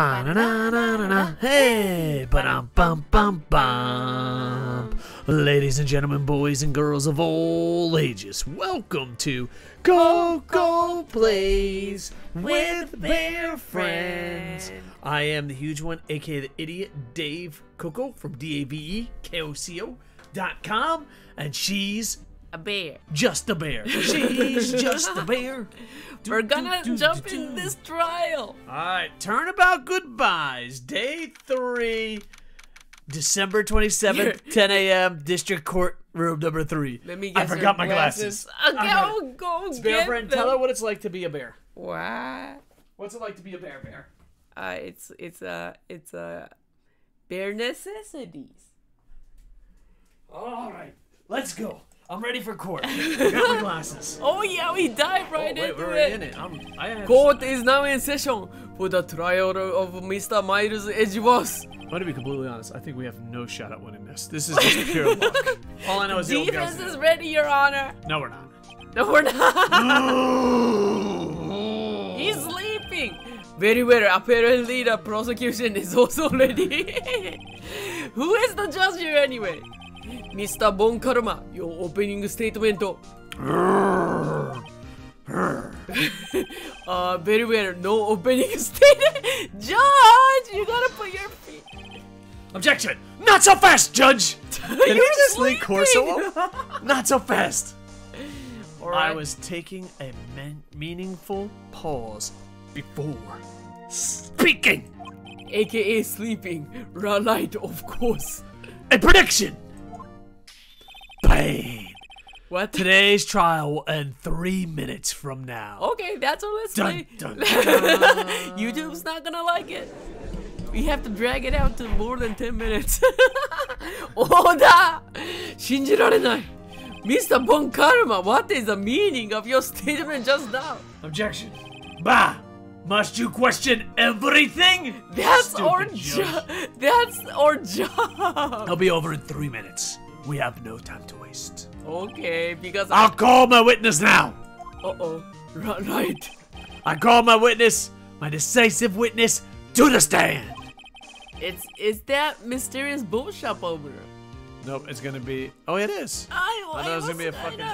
Hey, bum bum bum. Ladies and gentlemen, boys and girls of all ages, welcome to Koco Plays with Bear Friends. I am the huge one, aka the idiot Dave Koco from D A V E K O C O dot com, and she's a bear. just a bear. She's just a bear. Do, We're gonna do, jump do, in do. this trial. Alright, turnabout goodbyes. Day three, December 27th, 10 a.m., District Court, room number three. Let me I forgot my glasses. Uh, I got go, It's get bear friend, them. tell her what it's like to be a bear. What? What's it like to be a bear bear? Uh, it's it's a it's a bare necessities. Alright, let's go. I'm ready for court. I got my glasses. Oh yeah, we dive right oh, wait, into we're it. in it. I'm, I have, Court is now in session for the trial of Mr. Miles Edgeworth. I'm gonna be completely honest. I think we have no shot at winning this. This is just pure luck. All I know is the old Defense guys. is ready, Your Honor. No, we're not. No, we're not. He's sleeping. Very well. Apparently, the prosecution is also ready. Who is the judge here anyway? Mr. Von your opening statement. uh, very well. No opening statement. Judge, you gotta put your feet. Objection! Not so fast, Judge! Did You're just lead sleeping. Corso? Not so fast. All I was taking a men- meaningful pause before speaking. AKA sleeping. Right, of course. A prediction pain. What? Today's trial will end three minutes from now. Okay, that's our let's dun. Dun, dun. YouTube's not gonna like it. We have to drag it out to more than 10 minutes. Oda! Shinjirare Mr. Von Karma, what is the meaning of your statement just now? Objection. Bah! Must you question everything? That's Stupid our job. That's our job. I'll be over in three minutes. We have no time to waste. Okay, because I. I'll call my witness now. Uh oh. Right, right. I call my witness, my decisive witness, to the stand. It's it's that mysterious bull shop over there. Nope, it's gonna be. Oh, it is. I, I thought it was gonna be a fucking.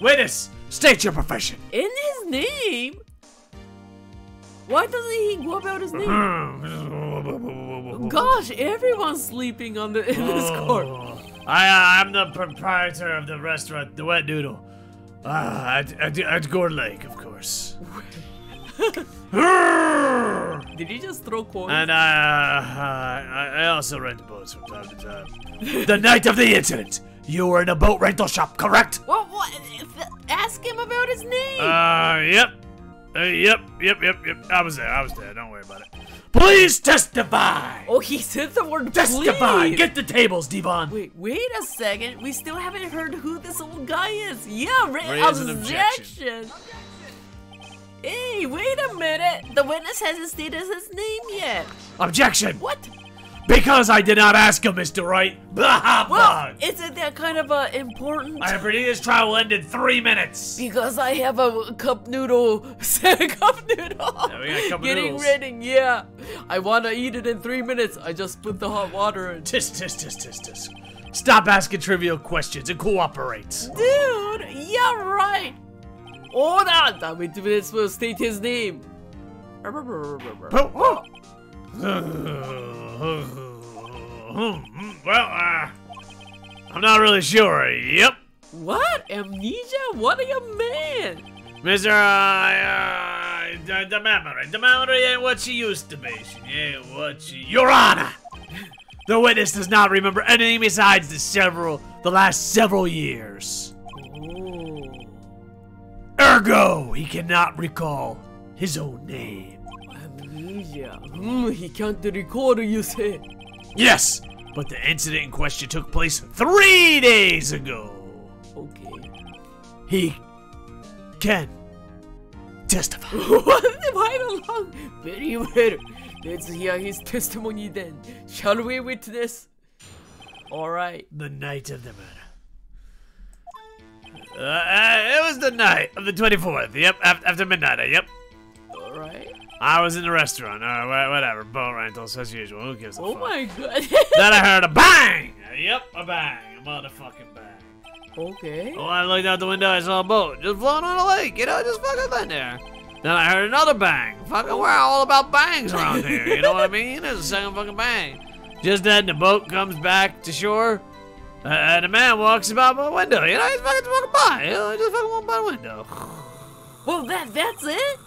Witness, state your profession. In his name? Why doesn't he go about his name? Gosh, everyone's sleeping on the in this court. I, uh, I'm the proprietor of the restaurant, the Wet Noodle. Uh, at, at, at Gourd Lake, of course. Did he just throw coins? uh, I, I also rent boats from time to time. the night of the incident, you were in a boat rental shop, correct? what? What? Ask him about his name. Uh, yep. Uh, yep, yep, yep, yep. I was there, I was there. Don't worry about it. Please testify! oh, he said the word testify! please. Get the tables, Devon! Wait, wait a second. We still haven't heard who this old guy is. Yeah, ra- Raise an objection. Hey, wait a minute. The witness hasn't stated his name yet. Objection! What? Because I did not ask him, Mr. Wright. Blah, Well, blah. isn't that kind of uh, important? I predict this trial will end in three minutes. Because I have a cup noodle, cup noodle. Yeah, we got a cup Getting noodles. ready, yeah. I wanna eat it in three minutes. I just put the hot water in. Tisk, tisk, tisk, tisk, tisk. Stop asking trivial questions and cooperate. Dude, yeah, right. Hold on, the witness will state his name. Oh, oh. well, uh, I'm not really sure. Yep. What? Amnesia? What a you man. Mr. Uh, uh, the, the memory. The memory ain't what she used to be. She ain't what she. Your Honor! The witness does not remember anything besides the several, the last several years. Oh. Ergo, he cannot recall his own name. Amnesia. Hmm, he can't recall, you say. Yes, but the incident in question took place three days ago. Okay. He can testify. What? Right along. Very well. Let's hear his testimony then. Shall we witness? Alright. the night of the murder. Uh, uh, it was the night of the 24th. Yep, after midnight. uh, Yep. Alright. I was in the restaurant. Uh, whatever. Boat rentals as usual. Who gives a Oh fuck? my god. Then I heard a bang. Yep, a bang. A motherfucking bang. okay. Well, I looked out the window. I saw a boat just floating on a lake. You know, just fucking laying there. Then I heard another bang. Fucking, we're all about bangs around here. You know what I mean? There's a second fucking bang. Just then, the boat comes back to shore, uh, and a man walks about my window. You know, he's fucking walking by. You know, he just fucking walking by the window. Well, that that's it.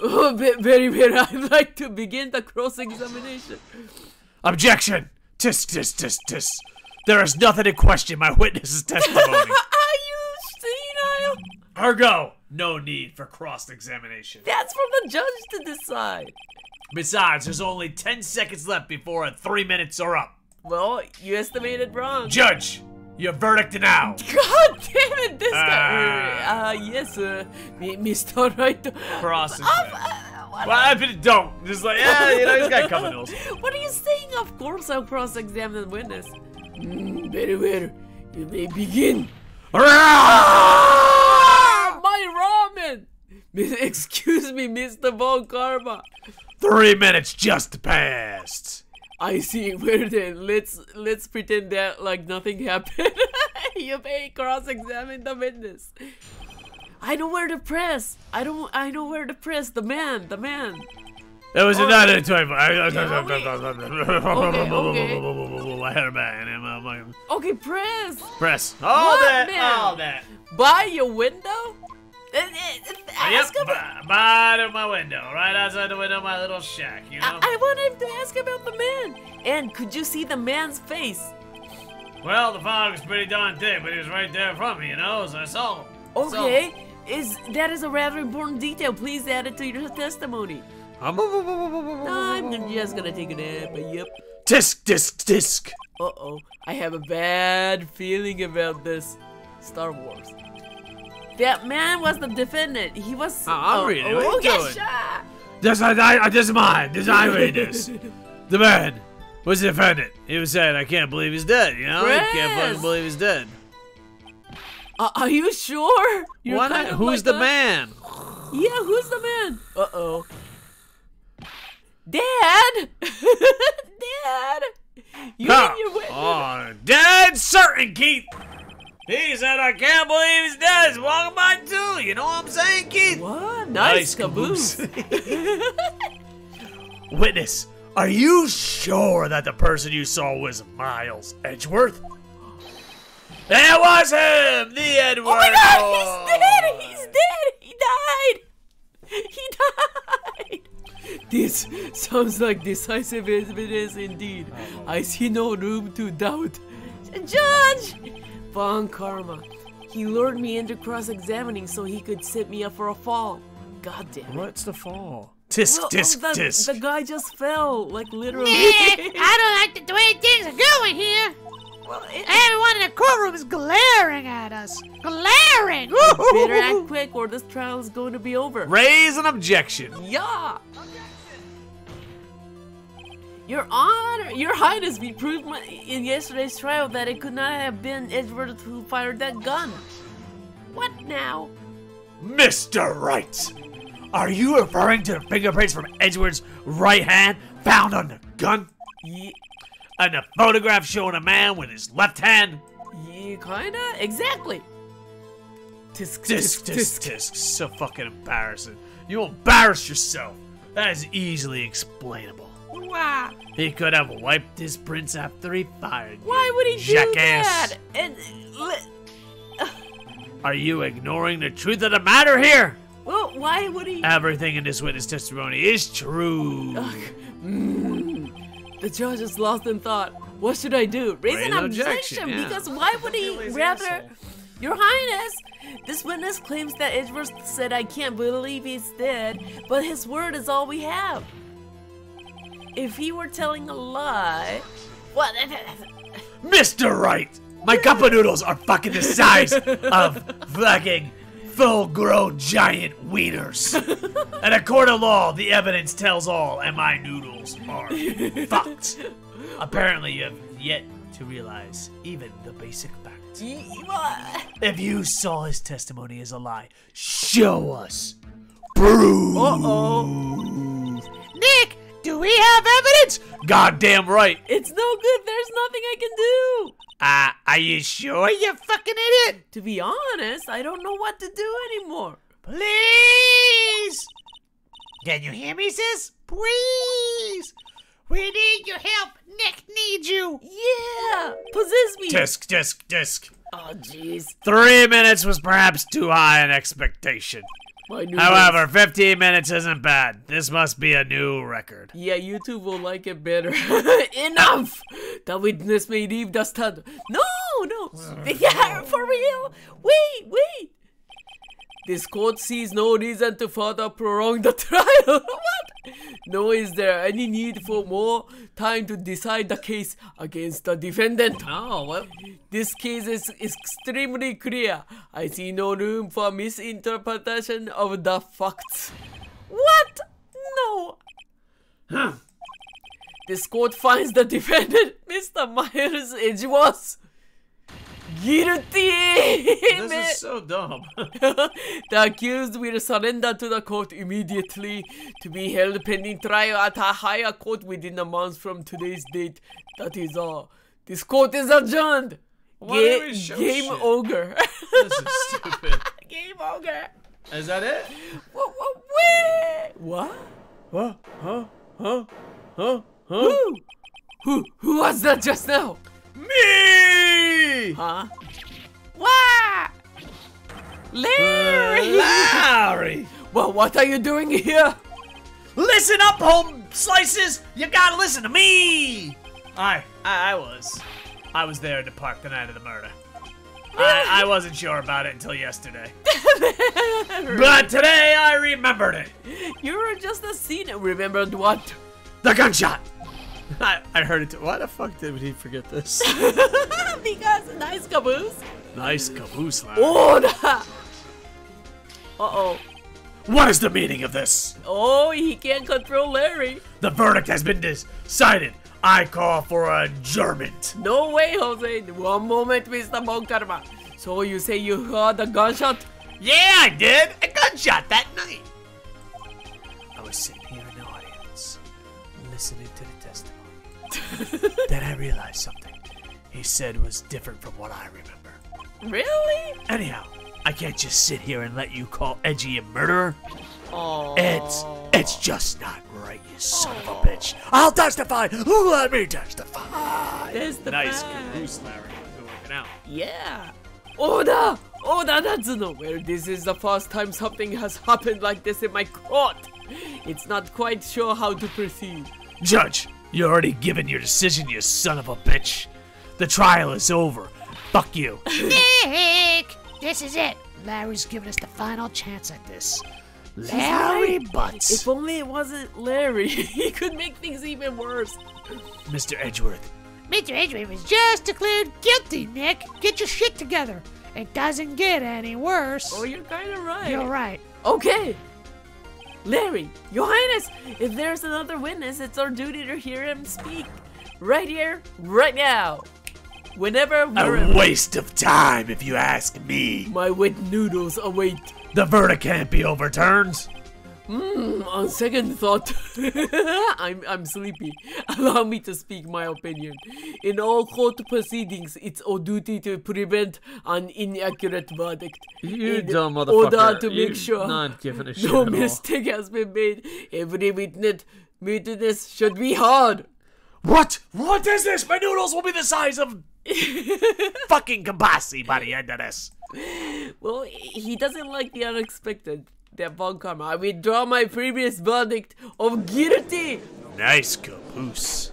Oh, ve- very, very. I'd like to begin the cross-examination. Objection! Tisk, tisk, tisk, tisk. There is nothing to question my witness's testimony. Are you senile? Ergo, no need for cross-examination. That's for the judge to decide. Besides, there's only 10 seconds left before three minutes are up. Well, you estimated wrong. Judge, your verdict now. God this. Ah. Uh, yes, uh, Mr. Right. Cross Uh, what, Well, I don't. Just like, yeah, you know, he's got coming noodles. what are you saying? Of course, I'll cross-examine the witness. Mm, very well. You may begin. Ah, my ramen. Excuse me, Mr. Von Karma. Three minutes just passed. I see. Well then, let's let's pretend that like nothing happened. You may cross-examine the witness. I know where to press. I don't. I know where to press. The man. The man. It was Oh. another 25. okay. I had a bang. and I'm like, Okay, press. Press. All What, that. man? All that. By your window. Eh, eh, eh, Ask Yep, about. by, by my window, right outside the window of my little shack, you know? I, I wanted to ask about the man. And could you see the man's face? Well, the fog was pretty darn thick, but he was right there in front of me, you know, so I saw him. Okay. Is that is a rather important detail? Please add it to your testimony. I'm just gonna take a nap. But yep. Disc, disc, disc. Uh oh. I have a bad feeling about this. Star Wars. That man was the defendant. He was. Oh, I'm oh, reading it. Oh, What are you okay, doing? sure. This, I, I, this is mine. This I read this. The man was the defendant. He was saying, I can't believe he's dead, you know? I can't fucking believe he's dead. Uh, are you sure? You're Why not? Who's like the a- man? Yeah, who's the man? Uh oh. Dad! Dad! You Huh. and your wi- Oh, dead certain, Keith. He said, I can't believe he's dead. He's walking by too. You know what I'm saying, Keith? What? Nice, caboose. caboose. Witness, are you sure that the person you saw was Miles Edgeworth? That was him, the Edward. Oh my god, he's dead! He's dead! He died! He died! This sounds like decisive evidence indeed. I see no room to doubt. Judge! Von Karma. He lured me into cross-examining so he could set me up for a fall. God damn it. What's the fall? Tisk, Well, tisk, oh, the, tisk. the guy just fell, like literally. I don't like the way things are going here. well, it, Everyone in the courtroom is glaring at us. Glaring! better act quick or this trial is going to be over. Raise an objection. Yeah. Objection. Your Honor, Your Highness, we proved my, in yesterday's trial that it could not have been Edward who fired that gun. What now? Mr. Wright, are you referring to the fingerprints from Edgeworth's right hand found on the gun? Ye, And the photograph showing a man with his left hand? ye kinda? Exactly. Tisk, Tisk, tisk, tisk. So fucking embarrassing. You embarrass yourself. That is easily explainable. Why? He could have wiped his prints after he fired. you, Why would he do that? And, li- Are you ignoring the truth of the matter here? Well, why would he? Everything in this witness testimony is true. Mm. The judge is lost in thought. What should I do? Raise, Raise an an objection, objection, yeah. because why would he rather? Your Highness, this witness claims that Edgeworth said, "I can't believe he's dead," but his word is all we have. If he were telling a lie, what? Mr. Wright, my cup of noodles are fucking the size of fucking full-grown giant wieners. and a court of law, the evidence tells all, and my noodles are fucked. Apparently, you have yet to realize even the basic fact. If you saw his testimony as a lie, show us. Prove. Uh oh. Nick, do we have evidence? Goddamn right. It's no good. There's nothing I can do. Uh, are you sure, you fucking idiot? To be honest, I don't know what to do anymore. Please! Can you hear me, sis? Please! We need your help. Nick needs you. Yeah, possess me. Disc, disc, disc. Oh, jeez. Three minutes was perhaps too high an expectation. However, 15 minutes isn't bad. This must be a new record. Yeah, YouTube will like it better. Enough! The witness may leave the stand. No, no. Yeah, for real. Wait, wait. This court sees no reason to further prolong the trial. what? Nor is there any need for more time to decide the case against the defendant. Oh, what? This case is extremely clear. I see no room for misinterpretation of the facts. What? No. This court finds the defendant, Mr. Miles Edgeworth, guilty. This is so dumb. the accused will surrender to the court immediately to be held pending trial at a higher court within a month from today's date. That is all. This court is adjourned. Why Ga- do we show game shit? ogre. this is stupid. game ogre. Is that it? What? What? Wait. What? What? Huh? Huh? Huh? Huh? Who? Who? Who was that just now? Me! Huh? What? Larry. Uh, Larry! well, what are you doing here? Listen up, home slices! You gotta listen to me! I, I, I was. I was there at the park the night of the murder. I, I wasn't sure about it until yesterday. But today I remembered it. You were just a scene. Remembered what? The gunshot! I, I heard it. Too. Why the fuck did he forget this? because nice caboose. nice caboose, Larry. Oh, da. Uh-oh. What is the meaning of this? Oh, he can't control Larry. The verdict has been decided. I call for a adjournment. No way, Jose. One moment, Mr. Von Karma. So you say you heard a gunshot? Yeah, I did. A gunshot that night. I was sitting here in the audience, listening to the testimony. then I realized something he said was different from what I remember. Really? Anyhow, I can't just sit here and let you call Edgy a murderer. Oh. It's it's just not right, you son of a bitch. I'll testify. Let me testify. That's the nice caboose, Larry. Good working out. Yeah. Oda! Oda Natsuno! Well, this is the first time something has happened like this in my court. It's not quite sure how to proceed. Judge, you already given your decision, you son of a bitch. The trial is over. Fuck you. Nick! This is it. Larry's giving us the final chance at this. Larry Butz. If only it wasn't Larry, he could make things even worse. Mr. Edgeworth, Mr. Edgeworth was just declared guilty, Nick. Get your shit together. It doesn't get any worse. Oh, you're kind of right. You're right. Okay. Larry, Your Highness, if there's another witness, it's our duty to hear him speak. Right here, right now. Whenever, a waste of time if you ask me. My wet noodles await. The verdict can't be overturned. Hmm, on second thought, I'm, I'm sleepy. Allow me to speak my opinion. In all court proceedings, it's our duty to prevent an inaccurate verdict. You in dumb motherfucker. order to make sure not giving a shit no at all. mistake has been made, every witness, witness should be heard. What? What is this? My noodles will be the size of fucking Kabasi by the end of this. Well, he doesn't like the unexpected. Von Karma. I withdraw my previous verdict of guilty. Nice caboose.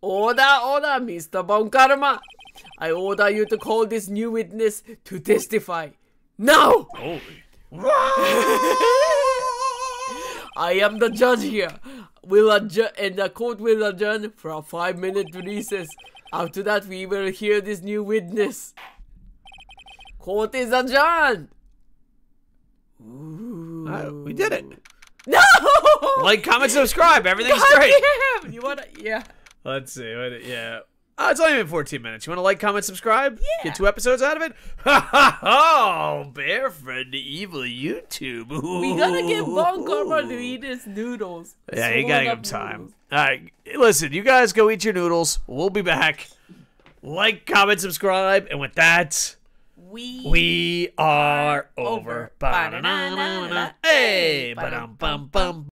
Order, order, Mr. Von Karma. I order you to call this new witness to testify. Now! Holy. I am the judge here. Will adjourn, and the court will adjourn for a five minute recess. After that, we will hear this new witness. Court is adjourned. Uh, we did it. No! Like, comment, subscribe. Everything's God great. damn! You wanna? Yeah. Let's see. What, yeah. Uh, it's only been 14 minutes. You want to like, comment, subscribe? Yeah. Get two episodes out of it? Ha ha ha! Bear friend to evil YouTube. We gotta get Von Karma to eat his noodles. Yeah, you gotta give him time. noodles. All right, listen, you guys go eat your noodles. We'll be back. Like, comment, subscribe, and with that, We, we are over. over. Hey, ba-dum bum bum.